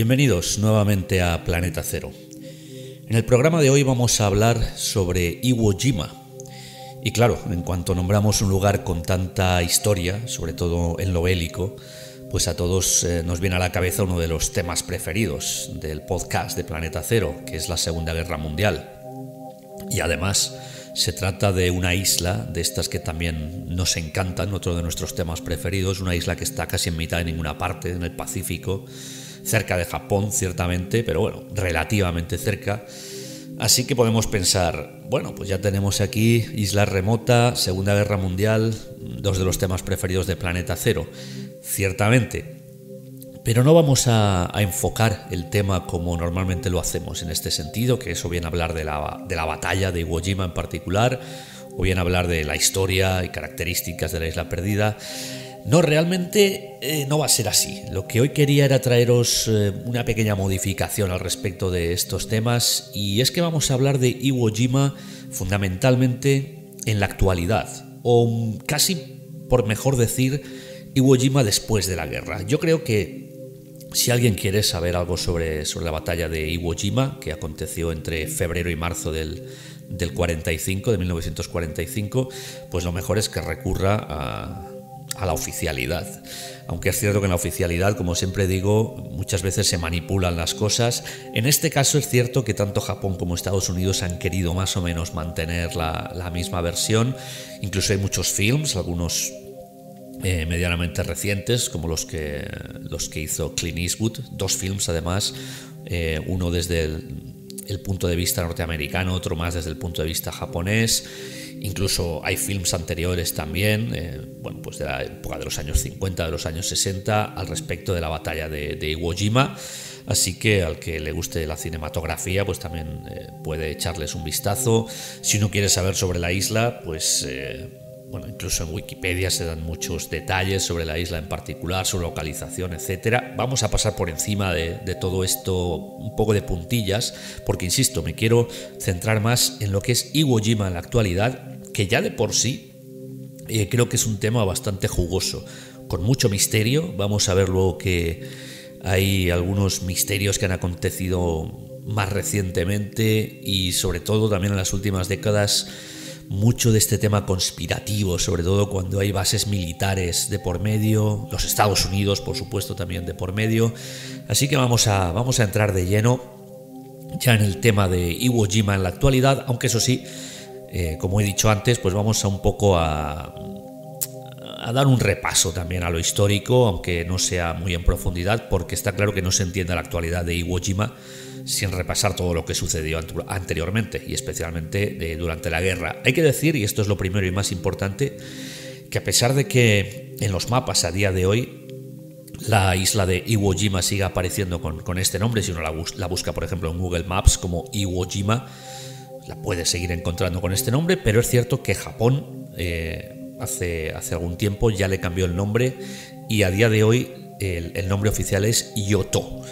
Bienvenidos nuevamente a Planeta Cero. En el programa de hoy vamos a hablar sobre Iwo Jima. Y claro, en cuanto nombramos un lugar con tanta historia, sobre todo en lo bélico, pues a todos eh, nos viene a la cabeza uno de los temas preferidos del podcast de Planeta Cero, que es la Segunda Guerra Mundial. Y además se trata de una isla, de estas que también nos encantan, otro de nuestros temas preferidos, una isla que está casi en mitad de ninguna parte, en el Pacífico, cerca de Japón ciertamente, pero bueno, relativamente cerca. Así que podemos pensar, bueno, pues ya tenemos aquí isla remota, Segunda Guerra Mundial, dos de los temas preferidos de Planeta Cero. Ciertamente, pero no vamos a, enfocar el tema como normalmente lo hacemos en este sentido, que es o bien hablar de la, de la batalla de Iwo Jima en particular, o bien hablar de la historia y características de la isla perdida. No, realmente eh, no va a ser así. Lo que hoy quería era traeros eh, una pequeña modificación al respecto de estos temas, y es que vamos a hablar de Iwo Jima fundamentalmente en la actualidad, o casi por mejor decir, Iwo Jima después de la guerra. Yo creo que si alguien quiere saber algo sobre, sobre la batalla de Iwo Jima, que aconteció entre febrero y marzo del, del 45, de 1945, pues lo mejor es que recurra a, a la oficialidad. Aunque es cierto que en la oficialidad, como siempre digo, muchas veces se manipulan las cosas. En este caso es cierto que tanto Japón como Estados Unidos han querido más o menos mantener la, misma versión. Incluso hay muchos films, algunos eh, medianamente recientes, como los que, los que hizo Clint Eastwood, dos films además, eh, uno desde el, punto de vista norteamericano, otro más desde el punto de vista japonés. Incluso hay films anteriores también, eh, bueno, pues de la época de los años 50, de los años 60, al respecto de la batalla de, Iwo Jima. Así que al que le guste la cinematografía, pues también puede echarles un vistazo. Si uno quiere saber sobre la isla, pues bueno, incluso en Wikipedia se dan muchos detalles sobre la isla en particular, su localización, etc. Vamos a pasar por encima de, todo esto un poco de puntillas, porque insisto, me quiero centrar más en lo que es Iwo Jima en la actualidad, que ya de por sí eh, creo que es un tema bastante jugoso, con mucho misterio. Vamos a ver luego que hay algunos misterios que han acontecido más recientemente y sobre todo también en las últimas décadas mucho de este tema conspirativo, sobre todo cuando hay bases militares de por medio, los Estados Unidos, por supuesto, también de por medio. Así que vamos a, vamos a entrar de lleno ya en el tema de Iwo Jima en la actualidad, aunque eso sí, eh, como he dicho antes, pues vamos a un poco a, a dar un repaso también a lo histórico, aunque no sea muy en profundidad, porque está claro que no se entiende la actualidad de Iwo Jima sin repasar todo lo que sucedió anteriormente y especialmente durante la guerra. Hay que decir, y esto es lo primero y más importante, que a pesar de que en los mapas a día de hoy la isla de Iwo Jima siga apareciendo con, este nombre, si uno la, busca por ejemplo en Google Maps como Iwo Jima, la puede seguir encontrando con este nombre, pero es cierto que Japón eh, hace, hace algún tiempo ya le cambió el nombre y a día de hoy el, nombre oficial es Yoto.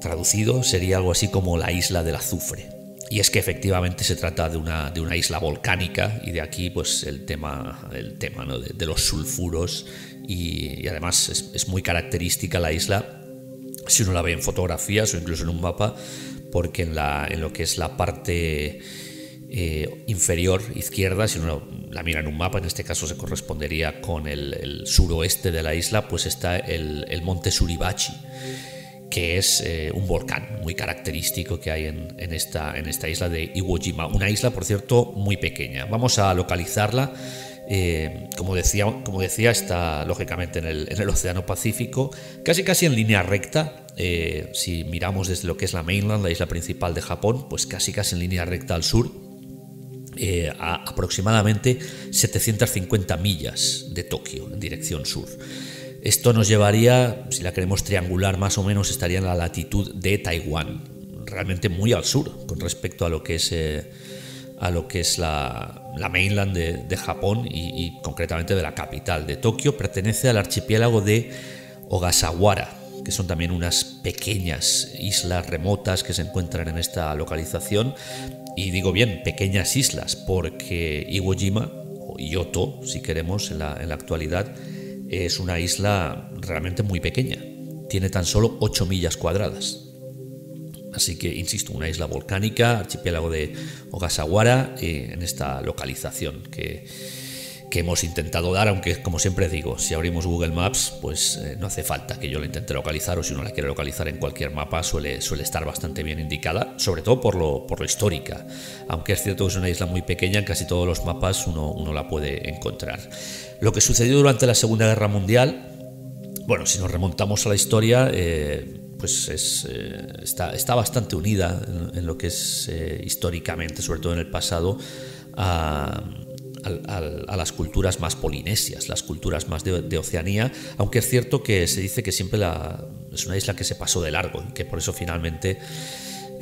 Traducido sería algo así como la isla del azufre. Y es que efectivamente se trata de una, de una isla volcánica y de aquí pues el tema, el tema de, los sulfuros y, además es, muy característica la isla si uno la ve en fotografías o incluso en un mapa porque en, la, en lo que es la parte eh, inferior izquierda, si uno la mira en un mapa, en este caso se correspondería con el, suroeste de la isla, pues está el, monte Suribachi que es eh, un volcán muy característico que hay en, esta, en esta isla de Iwo Jima. Una isla, por cierto, muy pequeña. Vamos a localizarla. Eh, como, decía, como decía, está lógicamente en el, en el, Océano Pacífico, casi casi en línea recta. Eh, si miramos desde lo que es la mainland, la isla principal de Japón, pues casi casi en línea recta al sur, a aproximadamente 750 millas de Tokio en dirección sur. Esto nos llevaría, si la queremos triangular más o menos, estaría en la latitud de Taiwán, realmente muy al sur con respecto a lo que es, eh, a lo que es la, mainland de, Japón y, concretamente de la capital de Tokio. Pertenece al archipiélago de Ogasawara, que son también unas pequeñas islas remotas que se encuentran en esta localización. Y digo bien, pequeñas islas, porque Iwo Jima, o Yoto, si queremos, en la, en la actualidad, es una isla realmente muy pequeña. tiene tan solo 8 millas cuadradas. Así que, insisto, una isla volcánica, archipiélago de Ogasawara, eh, en esta localización que, que, hemos intentado dar, aunque como siempre digo, si abrimos Google Maps, pues eh, no hace falta que yo la intente localizar, o si uno la quiere localizar en cualquier mapa, suele, suele estar bastante bien indicada, sobre todo por lo, por lo histórica. Aunque es cierto que es una isla muy pequeña, en casi todos los mapas uno, uno la puede encontrar. Lo que sucedió durante la Segunda Guerra Mundial, bueno, si nos remontamos a la historia, eh, pues es, eh, está, bastante unida en, lo que es eh, históricamente, sobre todo en el pasado, a, las culturas más polinesias, las culturas más de, Oceanía, aunque es cierto que se dice que siempre es una isla que se pasó de largo y que por eso finalmente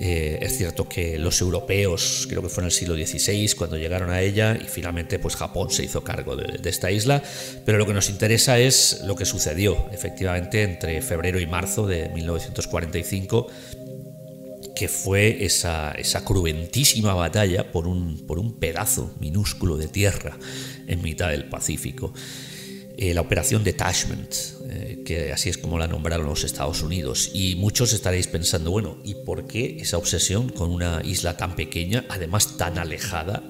eh, es cierto que los europeos, creo que fue en el siglo XVI, cuando llegaron a ella, y finalmente pues Japón se hizo cargo de, esta isla, pero lo que nos interesa es lo que sucedió efectivamente entre febrero y marzo de 1945 que fue esa, esa cruentísima batalla por un, por un pedazo minúsculo de tierra en mitad del Pacífico. Eh, la operación Detachment, eh, que así es como la nombraron los Estados Unidos. Y muchos estaréis pensando, bueno, ¿y por qué esa obsesión con una isla tan pequeña, además tan alejada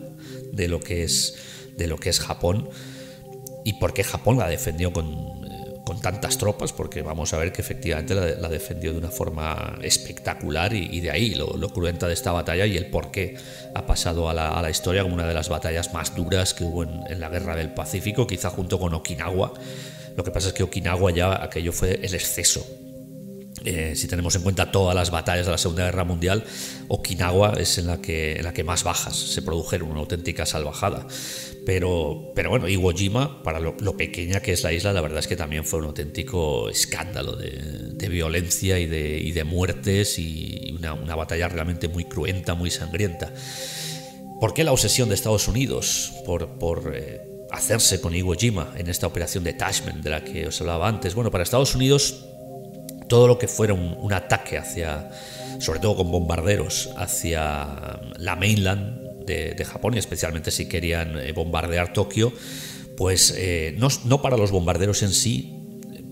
de lo que es, de lo que es Japón? ¿Y por qué Japón la defendió con con tantas tropas, porque vamos a ver que efectivamente la, defendió de una forma espectacular y, de ahí lo, cruenta de esta batalla y el por qué ha pasado a la, historia como una de las batallas más duras que hubo en, la guerra del Pacífico, quizá junto con Okinawa. Lo que pasa es que Okinawa ya aquello fue el exceso. Eh, si tenemos en cuenta todas las batallas de la Segunda Guerra Mundial, Okinawa es en la que, en la que más bajas se produjeron, una auténtica salvajada. Pero, pero bueno, Iwo Jima, para lo, pequeña que es la isla, la verdad es que también fue un auténtico escándalo de, violencia y de, y de, muertes y una, una, batalla realmente muy cruenta, muy sangrienta. ¿Por qué la obsesión de Estados Unidos por, por eh, hacerse con Iwo Jima en esta operación de Tashman de la que os hablaba antes? Bueno, para Estados Unidos todo lo que fuera un, un ataque hacia, sobre todo con bombarderos, hacia la mainland de, Japón, y especialmente si querían eh, bombardear Tokio, pues eh, no, para los bombarderos en sí,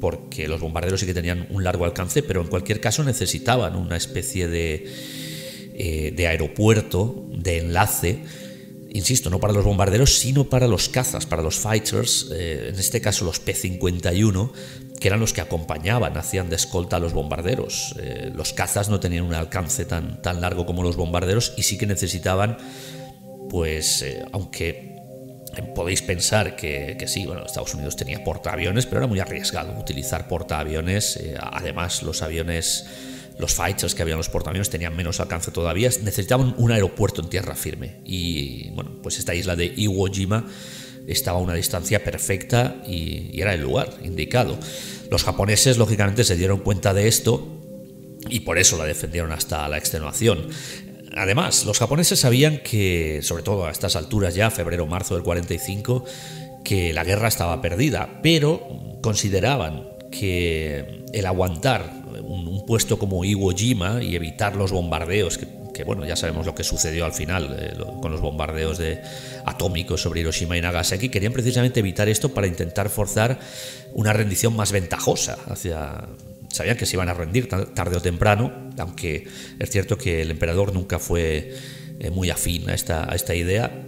porque los bombarderos sí que tenían un largo alcance, pero en cualquier caso necesitaban una especie de, eh, de aeropuerto, de enlace, insisto, no para los bombarderos, sino para los cazas, para los fighters, en este caso los P-51, que eran los que acompañaban, hacían de escolta a los bombarderos. los cazas no tenían un alcance tan, tan largo como los bombarderos y sí que necesitaban pues eh, aunque podéis pensar que, sí, bueno, Estados Unidos tenía portaaviones, pero era muy arriesgado utilizar portaaviones. Eh, además, los aviones, los fighters que habían los portaaviones tenían menos alcance todavía. Necesitaban un aeropuerto en tierra firme. Y bueno, pues esta isla de Iwo Jima estaba a una distancia perfecta y era el lugar indicado. Los japoneses, lógicamente, se dieron cuenta de esto y por eso la defendieron hasta la extenuación. Además, los japoneses sabían que, sobre todo a estas alturas ya, febrero-marzo del 45, que la guerra estaba perdida, pero consideraban que el aguantar un, puesto como Iwo Jima y evitar los bombardeos, que, bueno, ya sabemos lo que sucedió al final eh, con los bombardeos de, atómicos sobre Hiroshima y Nagasaki, querían precisamente evitar esto para intentar forzar una rendición más ventajosa hacia sabían que se iban a rendir tarde o temprano, aunque es cierto que el emperador nunca fue eh, muy afín a esta, a esta idea,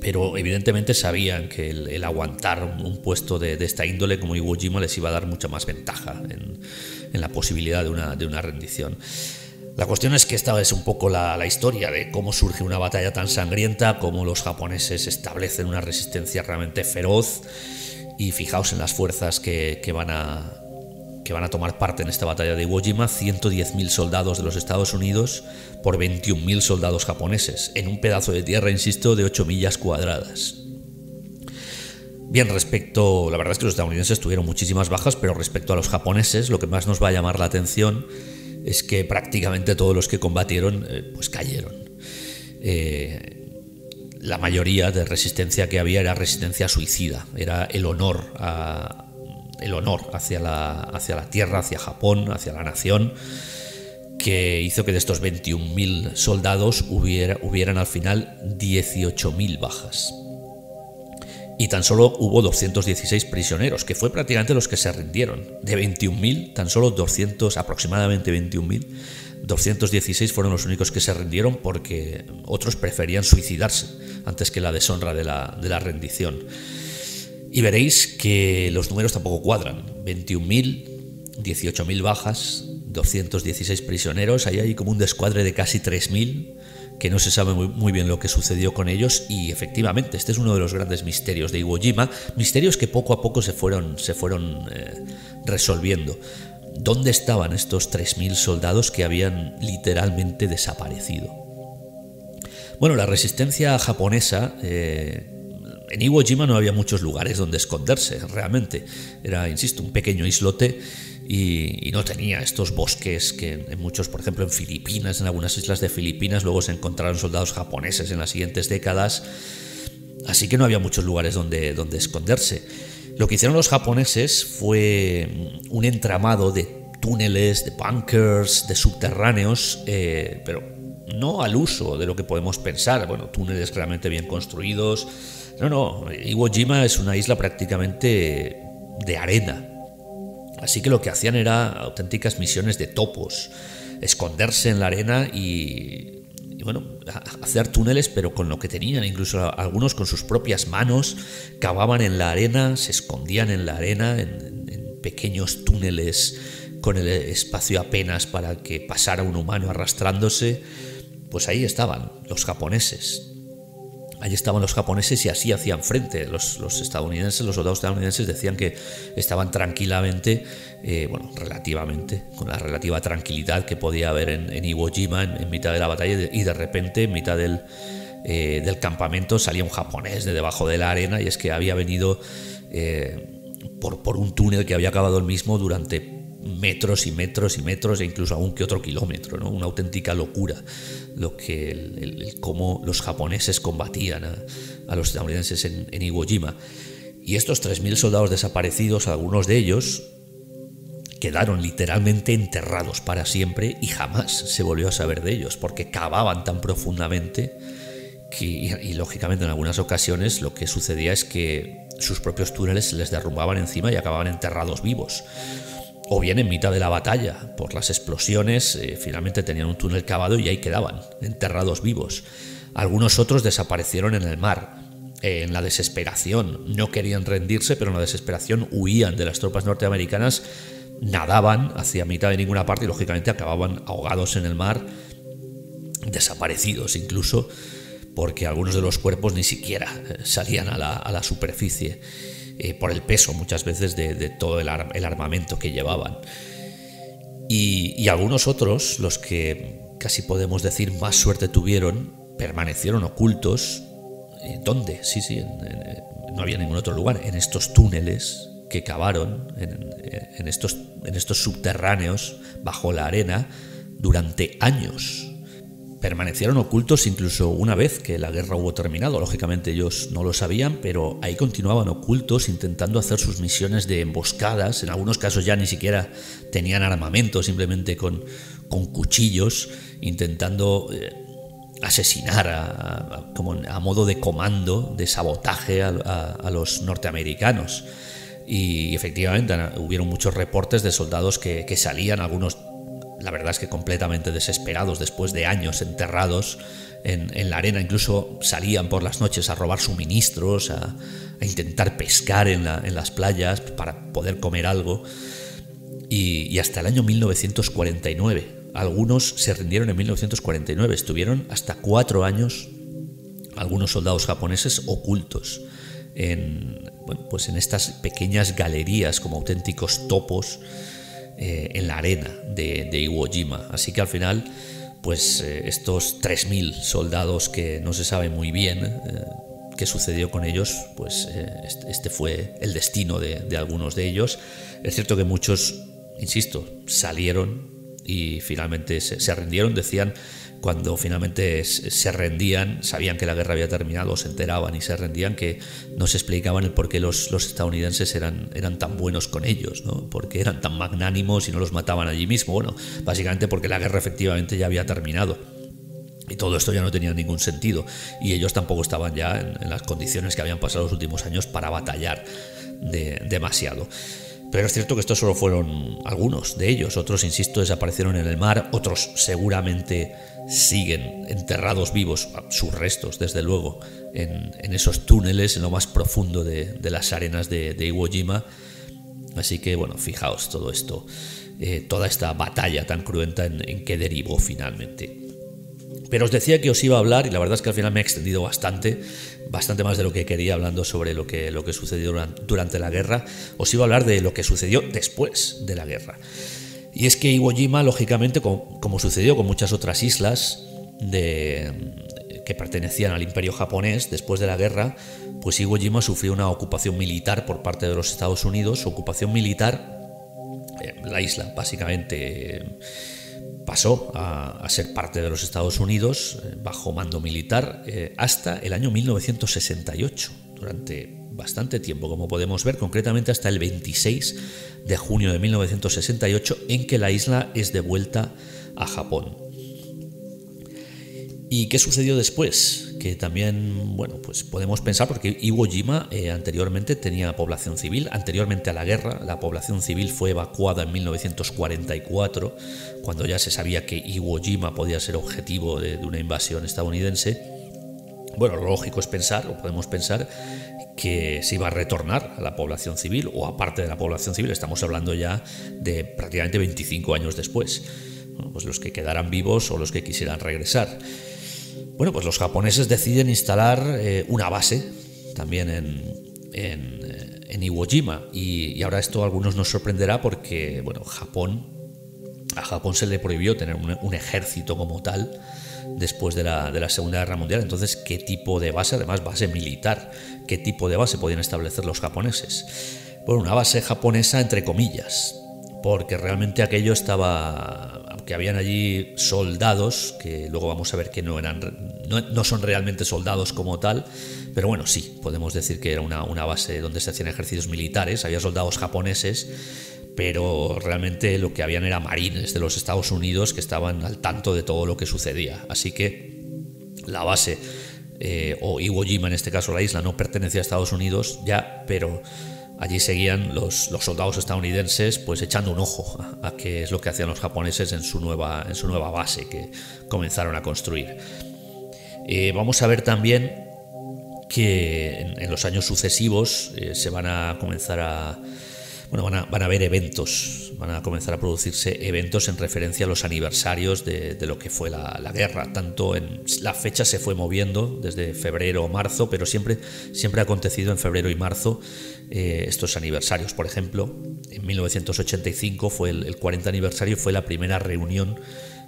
pero evidentemente sabían que el, aguantar un, puesto de, esta índole como Iwo Jima les iba a dar mucha más ventaja en, la posibilidad de una, de una, rendición. La cuestión es que esta es un poco la, historia de cómo surge una batalla tan sangrienta, cómo los japoneses establecen una resistencia realmente feroz y fijaos en las fuerzas que van a, que van a tomar parte en esta batalla de Iwo Jima 110.000 soldados de los Estados Unidos por 21.000 soldados japoneses, en un pedazo de tierra, insisto, de 8 millas cuadradas. Bien, respecto, la verdad es que los estadounidenses tuvieron muchísimas bajas, pero respecto a los japoneses, lo que más nos va a llamar la atención es que prácticamente todos los que combatieron, eh, pues cayeron. Eh, la mayoría de resistencia que había era resistencia suicida, era el honor a, el honor hacia la, hacia la tierra, hacia Japón, hacia la nación, que hizo que de estos 21.000 soldados hubiera, hubieran al final 18.000 bajas. y tan solo hubo 216 prisioneros, que fue prácticamente los que se rindieron. De 21.000, tan solo 200, aproximadamente 21.000, 216 fueron los únicos que se rindieron porque otros preferían suicidarse antes que la deshonra de la, de la rendición. Y veréis que los números tampoco cuadran. 21.000, 18.000 bajas, 216 prisioneros, ahí hay como un descuadre de casi 3.000 que no se sabe muy, bien lo que sucedió con ellos y efectivamente este es uno de los grandes misterios de Iwo Jima, misterios que poco a poco se fueron, se fueron eh, resolviendo. ¿Dónde estaban estos 3.000 soldados que habían literalmente desaparecido? Bueno, la resistencia japonesa... Eh, en Iwo Jima no había muchos lugares donde esconderse, realmente. Era, insisto, un pequeño islote y, no tenía estos bosques que en muchos, por ejemplo en Filipinas, en algunas islas de Filipinas, luego se encontraron soldados japoneses en las siguientes décadas, así que no había muchos lugares donde, donde esconderse. Lo que hicieron los japoneses fue un entramado de túneles, de bunkers, de subterráneos, eh, pero no al uso de lo que podemos pensar, bueno, túneles realmente bien construidos. No, no, Iwo Jima es una isla prácticamente de arena, Así que lo que hacían era auténticas misiones de topos, esconderse en la arena y, bueno, hacer túneles, pero con lo que tenían, incluso algunos con sus propias manos, cavaban en la arena, se escondían en la arena, en, pequeños túneles con el espacio apenas para que pasara un humano arrastrándose, pues ahí estaban los japoneses, Allí estaban los japoneses y así hacían frente. Los, estadounidenses, los soldados estadounidenses decían que estaban tranquilamente, eh, bueno, relativamente, con la relativa tranquilidad que podía haber en, Iwo Jima en, mitad de la batalla y de repente en mitad del, eh, del, campamento salía un japonés de debajo de la arena y es que había venido eh, por, por un túnel que había acabado el mismo durante metros y metros y metros e incluso aún que otro kilómetro. Una auténtica locura lo que el, cómo los japoneses combatían a, los estadounidenses en, Iwo Jima. Y estos 3.000 soldados desaparecidos, algunos de ellos, quedaron literalmente enterrados para siempre y jamás se volvió a saber de ellos, porque cavaban tan profundamente que, y, lógicamente en algunas ocasiones lo que sucedía es que sus propios túneles se les derrumbaban encima y acababan enterrados vivos o bien en mitad de la batalla, por las explosiones, eh, finalmente tenían un túnel cavado y ahí quedaban, enterrados vivos. Algunos otros desaparecieron en el mar. Eh, en la desesperación, no querían rendirse, pero en la desesperación huían de las tropas norteamericanas, nadaban hacia mitad de ninguna parte y lógicamente acababan ahogados en el mar, desaparecidos incluso, porque algunos de los cuerpos ni siquiera eh, salían a la, a la superficie. Eh, por el peso muchas veces de, todo el, armamento que llevaban. Y, algunos otros, los que casi podemos decir más suerte tuvieron, permanecieron ocultos. ¿Dónde? Sí, sí, no había ningún otro lugar, en estos túneles que cavaron, en, estos, en estos subterráneos bajo la arena, durante años permanecieron ocultos incluso una vez que la guerra hubo terminado. Lógicamente ellos no lo sabían, pero ahí continuaban ocultos intentando hacer sus misiones de emboscadas. En algunos casos ya ni siquiera tenían armamento, simplemente con, con cuchillos, intentando eh, asesinar a, como a modo de comando, de sabotaje a, los norteamericanos. Y efectivamente hubieron muchos reportes de soldados que, que salían, algunos la verdad es que completamente desesperados después de años enterrados en, la arena, incluso salían por las noches a robar suministros, a, intentar pescar en, las playas para poder comer algo. Y, hasta el año 1949, algunos se rindieron en 1949, estuvieron hasta cuatro años algunos soldados japoneses ocultos en, pues en estas pequeñas galerías como auténticos topos eh, en la arena de, Iwo Jima. Así que al final, pues eh, estos 3.000 soldados que no se sabe muy bien eh, qué sucedió con ellos, pues este, este fue el destino de, algunos de ellos. Es cierto que muchos, insisto, salieron y finalmente se rindieron, decían cuando finalmente se rendían, sabían que la guerra había terminado, se enteraban y se rendían, que no se explicaban el por qué los, estadounidenses eran, eran tan buenos con ellos, ¿no? porque eran tan magnánimos y no los mataban allí mismo. Bueno, básicamente porque la guerra efectivamente ya había terminado. Y todo esto ya no tenía ningún sentido. Y ellos tampoco estaban ya en, las condiciones que habían pasado los últimos años para batallar demasiado. Pero es cierto que estos solo fueron algunos de ellos. Otros, insisto, desaparecieron en el mar. Otros seguramente siguen enterrados vivos, sus restos, desde luego, en, esos túneles en lo más profundo de, las arenas de, Iwo Jima. Así que, bueno, fijaos todo esto, eh, toda esta batalla tan cruenta en, en qué derivó finalmente. Pero os decía que os iba a hablar, y la verdad es que al final me he extendido bastante, bastante más de lo que quería hablando sobre lo que, lo que sucedió durante la guerra. Os iba a hablar de lo que sucedió después de la guerra. Y es que Iwo Jima, lógicamente, como, sucedió con muchas otras islas que pertenecían al imperio japonés después de la guerra, pues Iwo Jima sufrió una ocupación militar por parte de los Estados Unidos, ocupación militar, la isla básicamente pasó a, ser parte de los Estados Unidos eh, bajo mando militar eh, hasta el año 1968, durante bastante tiempo, como podemos ver, concretamente hasta el 26 de junio de 1968, en que la isla es devuelta a Japón. ¿Y qué sucedió después? Que también, bueno, pues podemos pensar, porque Iwo Jima eh, anteriormente tenía población civil, anteriormente a la guerra, la población civil fue evacuada en 1944, cuando ya se sabía que Iwo Jima podía ser objetivo de, una invasión estadounidense. Bueno, lo lógico es pensar, o podemos pensar, que se iba a retornar a la población civil, o aparte de la población civil, estamos hablando ya de prácticamente 25 años después. pues los que quedaran vivos o los que quisieran regresar. Bueno, pues los japoneses deciden instalar eh, una base también en, en, eh, Iwo Jima. Y, ahora esto a algunos nos sorprenderá porque, bueno, Japón, a Japón se le prohibió tener un, ejército como tal después de la, de la, Segunda Guerra Mundial. Entonces, ¿qué tipo de base, además base militar, qué tipo de base podían establecer los japoneses? Bueno, una base japonesa entre comillas, porque realmente aquello estaba habían allí soldados, que luego vamos a ver que no, eran, no, son realmente soldados como tal, pero bueno, sí, podemos decir que era una, una base donde se hacían ejercicios militares, había soldados japoneses, pero realmente lo que habían era marines de los Estados Unidos que estaban al tanto de todo lo que sucedía. Así que la base, eh, o Iwo Jima en este caso la isla, no pertenecía a Estados Unidos ya, pero Allí seguían los, soldados estadounidenses pues echando un ojo a, qué es lo que hacían los japoneses en su nueva, en su nueva base que comenzaron a construir. Eh, vamos a ver también que en, los años sucesivos eh, se van a comenzar a, bueno, van a, van a, haber eventos, van a comenzar a producirse eventos en referencia a los aniversarios de, lo que fue la, guerra. Tanto en la fecha se fue moviendo desde febrero o marzo, pero siempre, siempre ha acontecido en febrero y marzo eh, estos aniversarios. Por ejemplo, en 1985 fue el, 40 aniversario, fue la primera reunión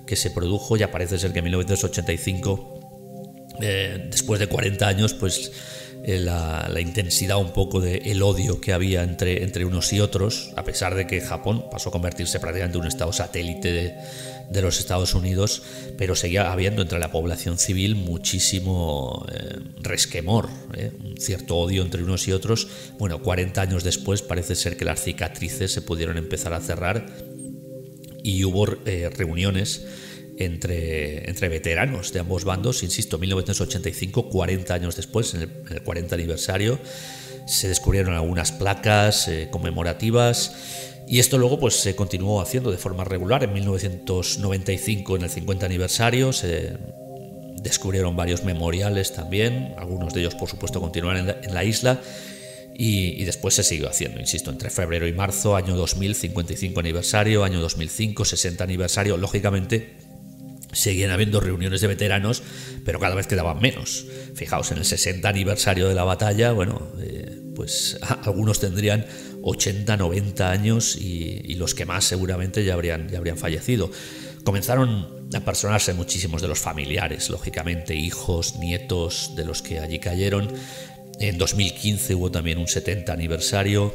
que se produjo, ya parece ser que en 1985, eh, después de 40 años, pues eh, la, intensidad un poco del el odio que había entre, entre unos y otros, a pesar de que Japón pasó a convertirse prácticamente en un estado satélite de, de los Estados Unidos, pero seguía habiendo entre la población civil muchísimo eh, resquemor, eh, un cierto odio entre unos y otros. Bueno, 40 años después parece ser que las cicatrices se pudieron empezar a cerrar y hubo reuniones entre, entre veteranos de ambos bandos, insisto, 1985, 40 años después, en el, 40 aniversario, se descubrieron algunas placas eh, conmemorativas y esto luego pues se continuó haciendo de forma regular. En 1995, en el 50 aniversario, se descubrieron varios memoriales también, algunos de ellos por supuesto continuaron en la, isla y, y, después se siguió haciendo, insisto, entre febrero y marzo, año 2000, 55 aniversario, año 2005, 60 aniversario, lógicamente seguían habiendo reuniones de veteranos, pero cada vez quedaban menos. Fijaos, en el 60 aniversario de la batalla, bueno, eh, pues algunos tendrían 80, 90 años y, los que más seguramente ya habrían, ya habrían fallecido. Comenzaron a personarse muchísimos de los familiares, lógicamente, hijos, nietos de los que allí cayeron. En 2015 hubo también un 70 aniversario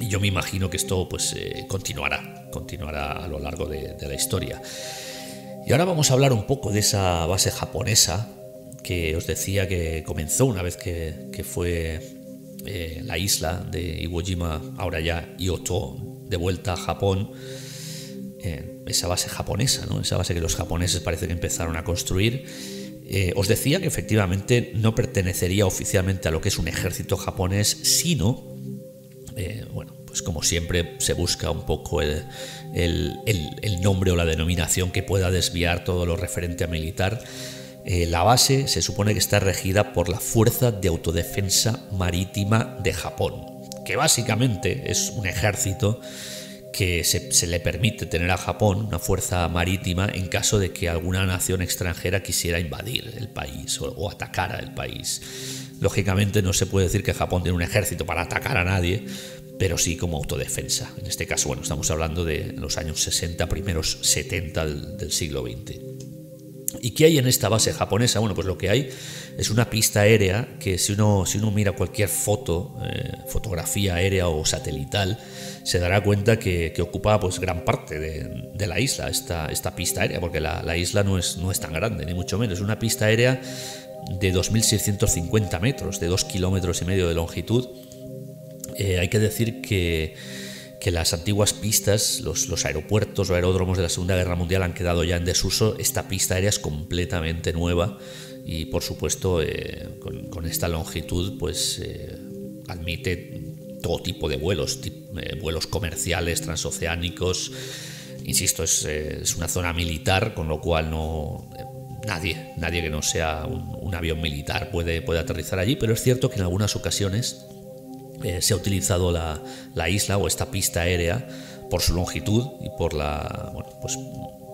y yo me imagino que esto pues eh, continuará, continuará a lo largo de la historia. Y ahora vamos a hablar un poco de esa base japonesa que os decía que comenzó una vez que, fue eh, la isla de Iwo Jima, ahora ya Ioto, de vuelta a Japón. esa base japonesa, ¿no? esa base que los japoneses parece que empezaron a construir. Eh, os decía que efectivamente no pertenecería oficialmente a lo que es un ejército japonés, sino, eh, bueno, pues como siempre se busca un poco el, nombre o la denominación que pueda desviar todo lo referente a militar. Eh, la base se supone que está regida por la Fuerza de Autodefensa Marítima de Japón, que básicamente es un ejército que se, le permite tener a Japón una fuerza marítima en caso de que alguna nación extranjera quisiera invadir el país o, atacar al país. Lógicamente no se puede decir que Japón tiene un ejército para atacar a nadie, pero sí como autodefensa. En este caso, bueno, estamos hablando de los años 60, primeros 70 del siglo XX. ¿Y qué hay en esta base japonesa? Bueno, pues lo que hay es una pista aérea que si uno, si uno mira cualquier foto, eh, fotografía aérea o satelital, se dará cuenta que, ocupa pues, gran parte de, la isla, esta, esta, pista aérea, porque la, isla no es, no es tan grande, ni mucho menos. Es una pista aérea de 2.650 metros, de 2 kilómetros y medio de longitud. Eh, hay que decir que que las antiguas pistas, los, aeropuertos o aeródromos de la Segunda Guerra Mundial han quedado ya en desuso. Esta pista aérea es completamente nueva y por supuesto eh, con, esta longitud pues eh, admite todo tipo de vuelos, eh, vuelos comerciales, transoceánicos. Insisto, es, una zona militar, con lo cual no nadie, nadie que no sea un, avión militar puede, puede aterrizar allí, pero es cierto que en algunas ocasiones eh, se ha utilizado la, isla o esta pista aérea por su longitud y por la. pues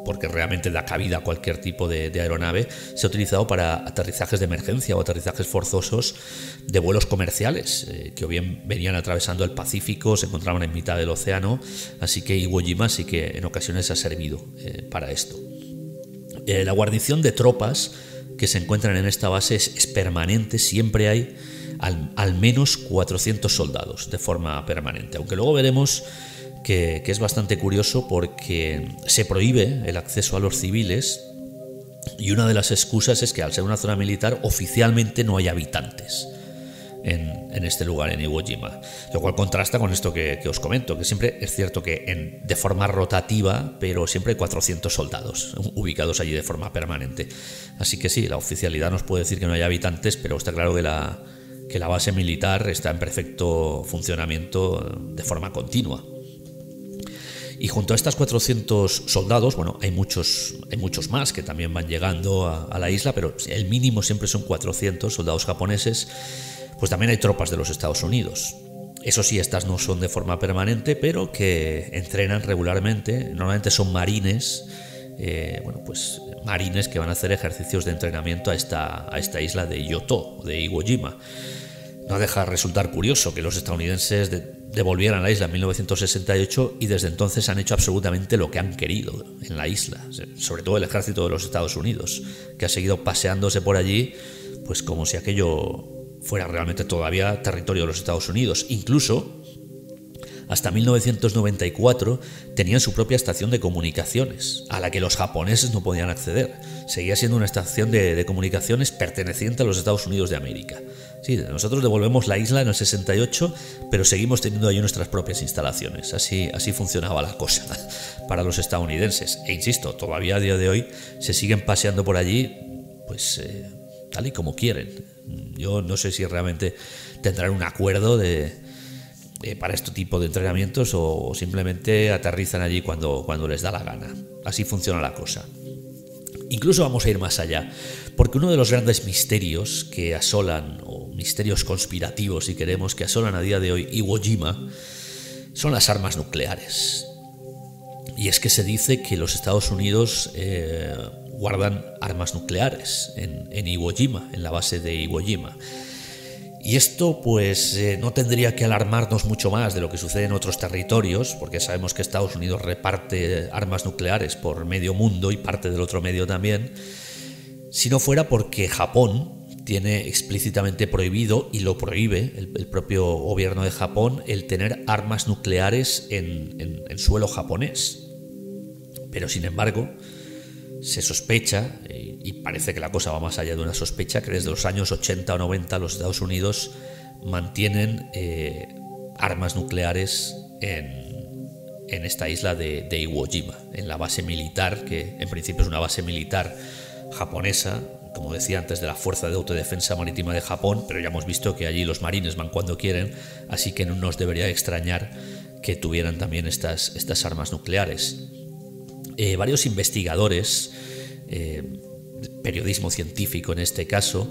porque realmente da cabida a cualquier tipo de, aeronave, se ha utilizado para aterrizajes de emergencia o aterrizajes forzosos de vuelos comerciales, eh, que o bien venían atravesando el Pacífico, se encontraban en mitad del océano, así que Iwo Jima sí que en ocasiones ha servido eh, para esto. la guarnición de tropas que se encuentran en esta base es permanente, siempre hay al, menos 400 soldados de forma permanente. Aunque luego veremos que, es bastante curioso porque se prohíbe el acceso a los civiles y una de las excusas es que al ser una zona militar oficialmente no hay habitantes. En, este lugar, en Iwo Jima. Lo cual contrasta con esto que, os comento, que siempre es cierto que de forma rotativa, pero siempre hay 400 soldados ubicados allí de forma permanente. Así que sí, la oficialidad nos puede decir que no hay habitantes, pero está claro que la, que la base militar está en perfecto funcionamiento de forma continua. Y junto a estas 400 soldados, bueno, hay muchos, hay muchos más que también van llegando a, la isla, pero el mínimo siempre son 400 soldados japoneses, pues también hay tropas de los Estados Unidos. Eso sí, estas no son de forma permanente, pero que entrenan regularmente. Normalmente son marines, eh, bueno, pues marines que van a hacer ejercicios de entrenamiento a esta, a esta isla de Yoto, de Iwo Jima. No deja de resultar curioso que los estadounidenses devolvieran la isla en 1968 y desde entonces han hecho absolutamente lo que han querido en la isla, sobre todo el ejército de los Estados Unidos, que ha seguido paseándose por allí, pues como si aquello fuera realmente todavía territorio de los Estados Unidos. Incluso hasta 1994 tenían su propia estación de comunicaciones, a la que los japoneses no podían acceder. Seguía siendo una estación de, comunicaciones perteneciente a los Estados Unidos de América. Sí, nosotros devolvemos la isla en el 68, pero seguimos teniendo ahí nuestras propias instalaciones. Así, así funcionaba la cosa para los estadounidenses. E insisto, todavía a día de hoy se siguen paseando por allí, pues eh, tal y como quieren. Yo no sé si realmente tendrán un acuerdo de, eh, para este tipo de entrenamientos o, simplemente aterrizan allí cuando, cuando les da la gana. Así funciona la cosa. Incluso vamos a ir más allá, porque uno de los grandes misterios que asolan, o misterios conspirativos si queremos, que asolan a día de hoy Iwo Jima, son las armas nucleares. Y es que se dice que los Estados Unidos eh, guardan armas nucleares en, en Iwo Jima, en la base de Iwo Jima. Y esto pues eh, no tendría que alarmarnos mucho más de lo que sucede en otros territorios, porque sabemos que Estados Unidos reparte armas nucleares por medio mundo y parte del otro medio también, si no fuera porque Japón tiene explícitamente prohibido, y lo prohíbe el, propio gobierno de Japón, el tener armas nucleares en, en suelo japonés. Pero sin embargo, se sospecha, y parece que la cosa va más allá de una sospecha, que desde los años 80 o 90 los Estados Unidos mantienen eh, armas nucleares en, en esta isla de, de, Iwo Jima, en la base militar, que en principio es una base militar japonesa, como decía antes, de la Fuerza de Autodefensa Marítima de Japón, pero ya hemos visto que allí los marines van cuando quieren, así que no nos debería extrañar que tuvieran también estas, estas armas nucleares. Eh, varios investigadores, eh, periodismo científico en este caso,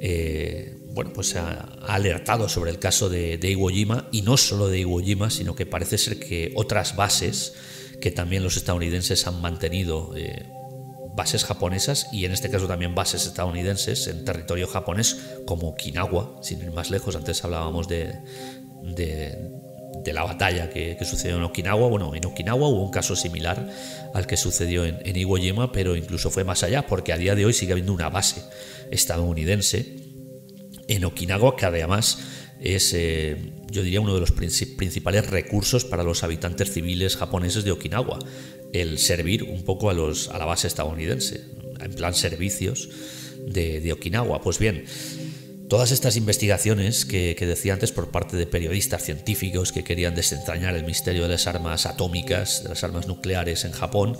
eh, bueno, pues ha, alertado sobre el caso de, Iwo Jima y no solo de Iwo Jima, sino que parece ser que otras bases que también los estadounidenses han mantenido, bases japonesas y en este caso también bases estadounidenses en territorio japonés como Okinawa, sin ir más lejos, antes hablábamos de, de la batalla que, sucedió en Okinawa. Bueno, en Okinawa hubo un caso similar al que sucedió en, Iwo Jima, pero incluso fue más allá, porque a día de hoy sigue habiendo una base estadounidense en Okinawa que además es, eh, yo diría, uno de los principales recursos para los habitantes civiles japoneses de Okinawa, el servir un poco a, los, a la base estadounidense, en plan servicios de, de Okinawa. Pues bien, Todas estas investigaciones que, decía antes por parte de periodistas científicos que querían desentrañar el misterio de las armas atómicas, de las armas nucleares en Japón,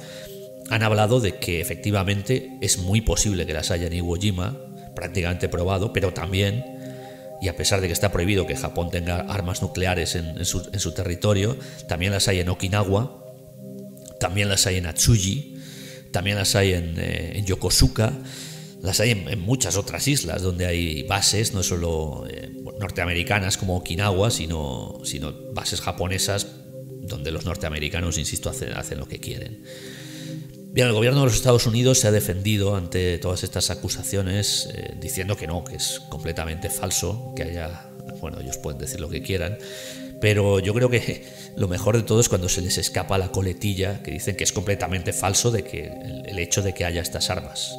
han hablado de que efectivamente es muy posible que las haya en Iwo Jima, prácticamente probado, pero también, y a pesar de que está prohibido que Japón tenga armas nucleares en, su, territorio, también las hay en Okinawa, también las hay en Atsuji, también las hay en, eh, en Yokosuka, las hay en, muchas otras islas donde hay bases, no solo eh, norteamericanas como Okinawa, sino, sino bases japonesas donde los norteamericanos, insisto, hacen, lo que quieren. Bien, el gobierno de los Estados Unidos se ha defendido ante todas estas acusaciones eh, diciendo que no, que es completamente falso, que haya, bueno, ellos pueden decir lo que quieran, pero yo creo que lo mejor de todo es cuando se les escapa la coletilla que dicen que es completamente falso de que el hecho de que haya estas armas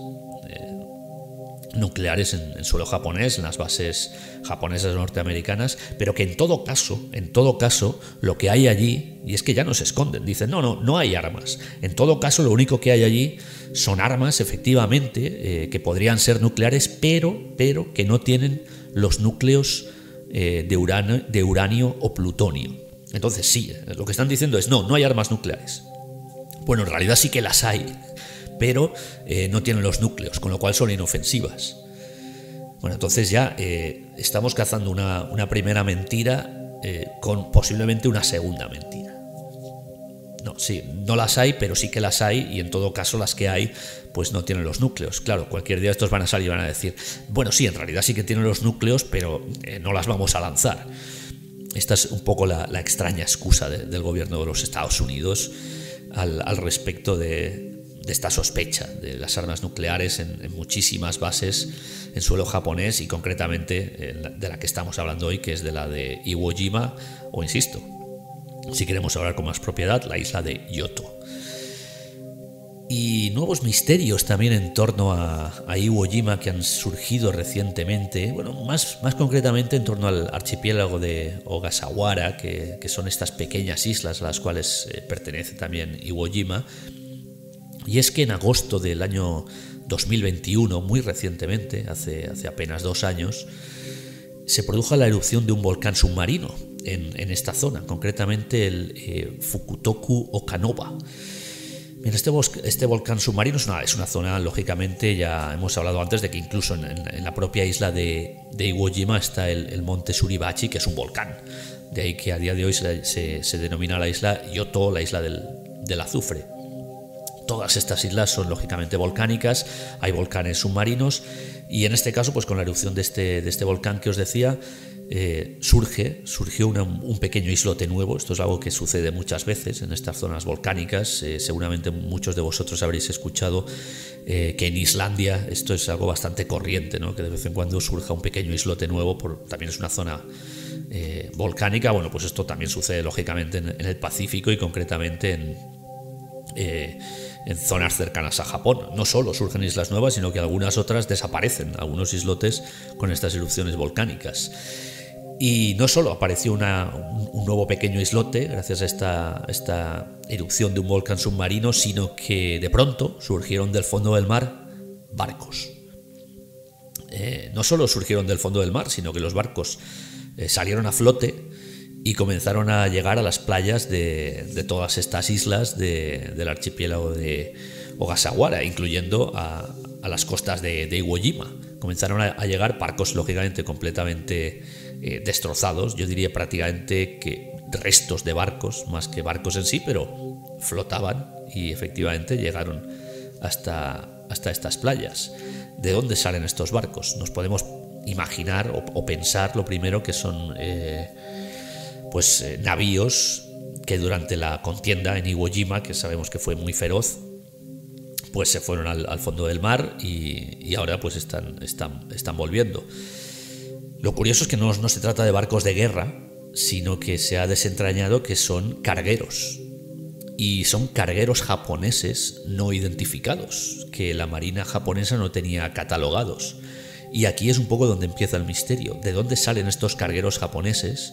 nucleares en, suelo japonés, en las bases japonesas norteamericanas, pero que en todo caso, en todo caso, lo que hay allí, y es que ya no se esconden, dicen, no, no, no hay armas. En todo caso, lo único que hay allí son armas, efectivamente, eh, que podrían ser nucleares, pero, pero que no tienen los núcleos eh, de, uranio, de uranio o plutonio. Entonces sí, lo que están diciendo es, no, no hay armas nucleares. Bueno, en realidad sí que las hay, pero eh, no tienen los núcleos, con lo cual son inofensivas. Bueno, entonces ya eh, estamos cazando una, primera mentira eh, con posiblemente una segunda mentira. No, sí, no las hay, pero sí que las hay y en todo caso las que hay pues no tienen los núcleos. Claro, cualquier día estos van a salir y van a decir, bueno, sí, en realidad sí que tienen los núcleos, pero no las vamos a lanzar. Esta es un poco la, extraña excusa del gobierno de los Estados Unidos al respecto de, de esta sospecha de las armas nucleares en, muchísimas bases en suelo japonés y concretamente de la que estamos hablando hoy, que es de la de Iwo Jima o, insisto, si queremos hablar con más propiedad, la isla de Yoto. Y nuevos misterios también en torno a, Iwo Jima que han surgido recientemente, bueno, más, más concretamente en torno al archipiélago de Ogasawara, que, son estas pequeñas islas a las cuales eh, pertenece también Iwo Jima, y es que en agosto del año 2021, muy recientemente, hace, apenas dos años, se produjo la erupción de un volcán submarino en, esta zona, concretamente el eh, Fukutoku Okanova. este, este, volcán submarino es una, zona, lógicamente, ya hemos hablado antes de que incluso en, la propia isla de, Iwo Jima está el, monte Suribachi, que es un volcán. De ahí que a día de hoy se, denomina la isla Yoto, la isla del azufre. Todas estas islas son lógicamente volcánicas, hay volcanes submarinos y en este caso, pues con la erupción de este, de este volcán que os decía, eh, surge, surgió un pequeño islote nuevo. Esto es algo que sucede muchas veces en estas zonas volcánicas. Eh, seguramente muchos de vosotros habréis escuchado eh, que en Islandia esto es algo bastante corriente, ¿no? que de vez en cuando surja un pequeño islote nuevo, también es una zona volcánica. Bueno, pues esto también sucede lógicamente en, en el Pacífico y concretamente en en zonas cercanas a Japón. No solo surgen islas nuevas, sino que algunas otras desaparecen, algunos islotes con estas erupciones volcánicas. Y no solo apareció un nuevo pequeño islote gracias a esta, esta erupción de un volcán submarino, sino que de pronto surgieron del fondo del mar barcos. Eh, no solo surgieron del fondo del mar, sino que los barcos eh, salieron a flote y comenzaron a llegar a las playas de, todas estas islas del archipiélago de Ogasawara, incluyendo a, las costas de, Iwo Jima. Comenzaron a, llegar barcos, lógicamente, completamente eh, destrozados, yo diría prácticamente que restos de barcos, más que barcos en sí, pero flotaban y efectivamente llegaron hasta, hasta estas playas. ¿De dónde salen estos barcos? Nos podemos imaginar o, pensar lo primero que son eh, pues eh, navíos que durante la contienda en Iwo Jima, que sabemos que fue muy feroz, pues se fueron al, fondo del mar y, ahora pues están, están, están volviendo. Lo curioso es que no, no se trata de barcos de guerra, sino que se ha desentrañado que son cargueros. Y son cargueros japoneses no identificados, que la Marina japonesa no tenía catalogados. Y aquí es un poco donde empieza el misterio. ¿De dónde salen estos cargueros japoneses?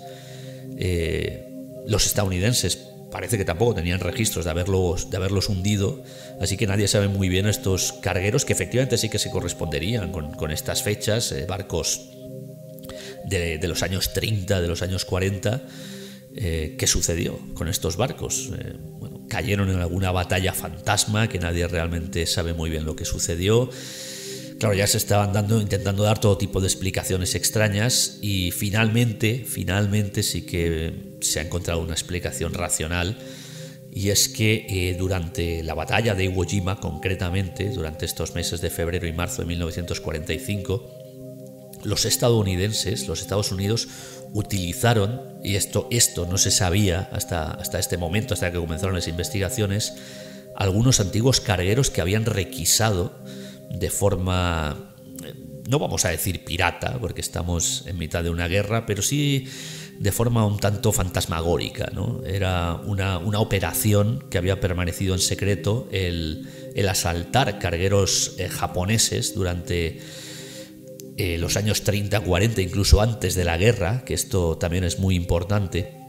Eh, los estadounidenses parece que tampoco tenían registros de haberlos, de haberlos hundido, así que nadie sabe muy bien estos cargueros que efectivamente sí que se corresponderían con, estas fechas, eh, barcos de, los años 30, de los años 40. Eh, ¿Qué sucedió con estos barcos? cayeron en alguna batalla fantasma que nadie realmente sabe muy bien lo que sucedió. Claro, ya se estaban dando, intentando dar todo tipo de explicaciones extrañas y finalmente, finalmente sí que se ha encontrado una explicación racional. Y es que eh, durante la batalla de Iwo Jima, concretamente, durante estos meses de febrero y marzo de 1945, los estadounidenses, los Estados Unidos, utilizaron, y esto, esto no se sabía hasta, hasta este momento, hasta que comenzaron las investigaciones, algunos antiguos cargueros que habían requisado de forma, no vamos a decir pirata, porque estamos en mitad de una guerra, pero sí de forma un tanto fantasmagórica. ¿no? Era una, operación que había permanecido en secreto, el, asaltar cargueros eh, japoneses durante eh, los años 30, 40, incluso antes de la guerra, que esto también es muy importante.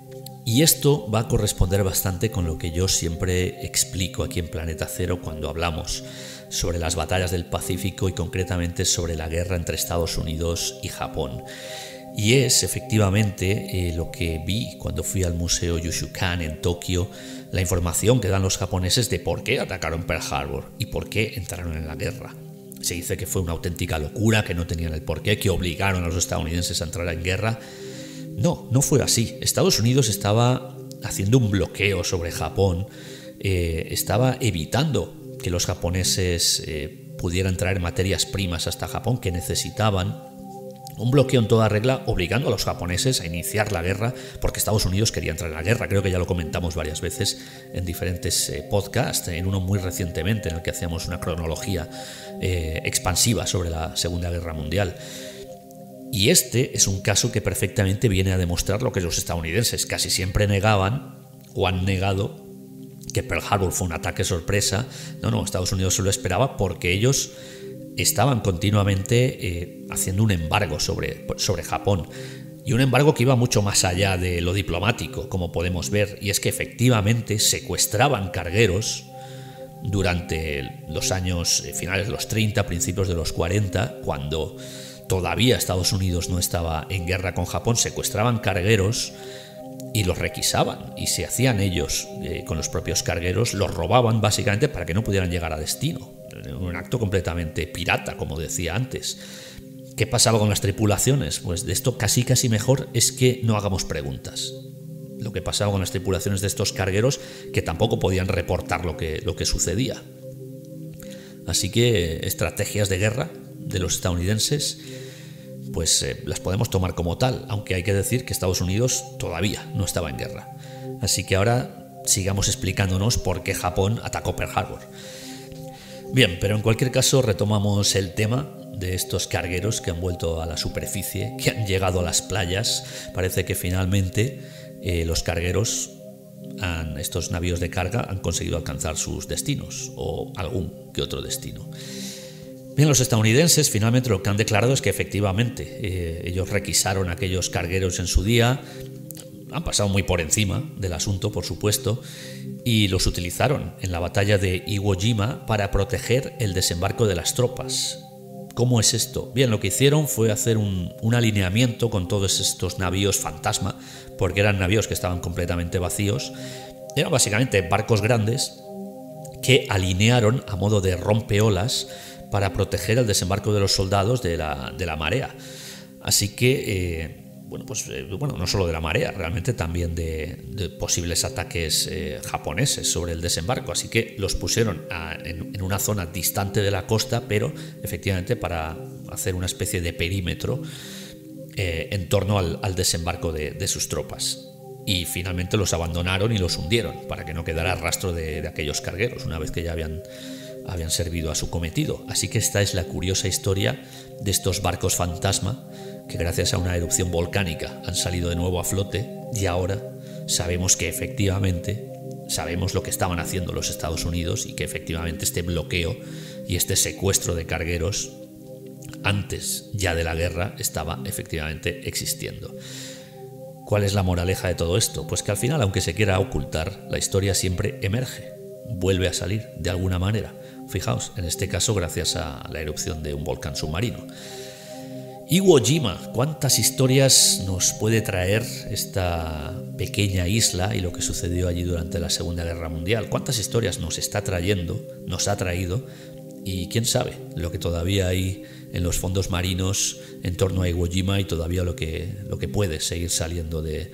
Y esto va a corresponder bastante con lo que yo siempre explico aquí en Planeta Cero cuando hablamos sobre las batallas del Pacífico y concretamente sobre la guerra entre Estados Unidos y Japón. Y es efectivamente eh, lo que vi cuando fui al Museo Yushukan en Tokio, la información que dan los japoneses de por qué atacaron Pearl Harbor y por qué entraron en la guerra. Se dice que fue una auténtica locura, que no tenían el porqué, que obligaron a los estadounidenses a entrar en guerra. No, no fue así. Estados Unidos estaba haciendo un bloqueo sobre Japón, eh, estaba evitando que los japoneses eh, pudieran traer materias primas hasta Japón que necesitaban. Un bloqueo en toda regla obligando a los japoneses a iniciar la guerra porque Estados Unidos quería entrar en la guerra. Creo que ya lo comentamos varias veces en diferentes eh, podcasts, en uno muy recientemente en el que hacíamos una cronología expansiva sobre la Segunda Guerra Mundial. Y este es un caso que perfectamente viene a demostrar lo que los estadounidenses casi siempre negaban o han negado que Pearl Harbor fue un ataque sorpresa. No, no, Estados Unidos se lo esperaba porque ellos estaban continuamente eh, haciendo un embargo sobre, sobre Japón. Y un embargo que iba mucho más allá de lo diplomático, como podemos ver, y es que efectivamente secuestraban cargueros durante los años eh, finales de los 30, principios de los 40, cuando todavía Estados Unidos no estaba en guerra con Japón, secuestraban cargueros y los requisaban y se hacían ellos eh, con los propios cargueros, los robaban básicamente para que no pudieran llegar a destino. Un acto completamente pirata, como decía antes. ¿Qué pasaba con las tripulaciones? Pues de esto casi casi mejor es que no hagamos preguntas. Lo que pasaba con las tripulaciones de estos cargueros que tampoco podían reportar lo que, lo que sucedía. Así que estrategias de guerra de los estadounidenses pues eh, las podemos tomar como tal, aunque hay que decir que Estados Unidos todavía no estaba en guerra. Así que ahora sigamos explicándonos por qué Japón atacó Pearl Harbor. Bien, pero en cualquier caso retomamos el tema de estos cargueros que han vuelto a la superficie, que han llegado a las playas. Parece que finalmente eh, los cargueros, estos navíos de carga, han conseguido alcanzar sus destinos o algún que otro destino. Bien, los estadounidenses finalmente lo que han declarado es que efectivamente eh, ellos requisaron aquellos cargueros en su día, han pasado muy por encima del asunto, por supuesto, y los utilizaron en la batalla de Iwo Jima para proteger el desembarco de las tropas. ¿Cómo es esto? Bien, lo que hicieron fue hacer un, alineamiento con todos estos navíos fantasma, porque eran navíos que estaban completamente vacíos. Eran básicamente barcos grandes que alinearon a modo de rompeolas para proteger el desembarco de los soldados de la, marea. Así que eh, bueno, pues, eh, bueno, no solo de la marea, realmente también de, posibles ataques eh, japoneses sobre el desembarco. Así que los pusieron en, una zona distante de la costa, pero efectivamente para hacer una especie de perímetro en torno al, desembarco de, sus tropas. Y finalmente los abandonaron y los hundieron para que no quedara rastro de, de aquellos cargueros una vez que ya habían habían servido a su cometido. Así que esta es la curiosa historia de estos barcos fantasma que gracias a una erupción volcánica han salido de nuevo a flote y ahora sabemos que efectivamente sabemos lo que estaban haciendo los Estados Unidos y que efectivamente este bloqueo y este secuestro de cargueros antes ya de la guerra estaba efectivamente existiendo. ¿Cuál es la moraleja de todo esto? Pues que al final, aunque se quiera ocultar, la historia siempre emerge, vuelve a salir de alguna manera. Fijaos, en este caso gracias a la erupción de un volcán submarino. Iwo Jima, cuántas historias nos puede traer esta pequeña isla y lo que sucedió allí durante la Segunda Guerra Mundial. Cuántas historias nos está trayendo, nos ha traído y quién sabe lo que todavía hay en los fondos marinos en torno a Iwo Jima y todavía lo que, lo que puede seguir saliendo de,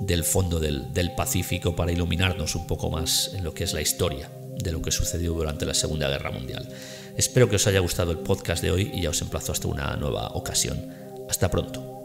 del fondo del, del Pacífico para iluminarnos un poco más en lo que es la historia de lo que sucedió durante la Segunda Guerra Mundial. Espero que os haya gustado el podcast de hoy y ya os emplazo hasta una nueva ocasión. Hasta pronto.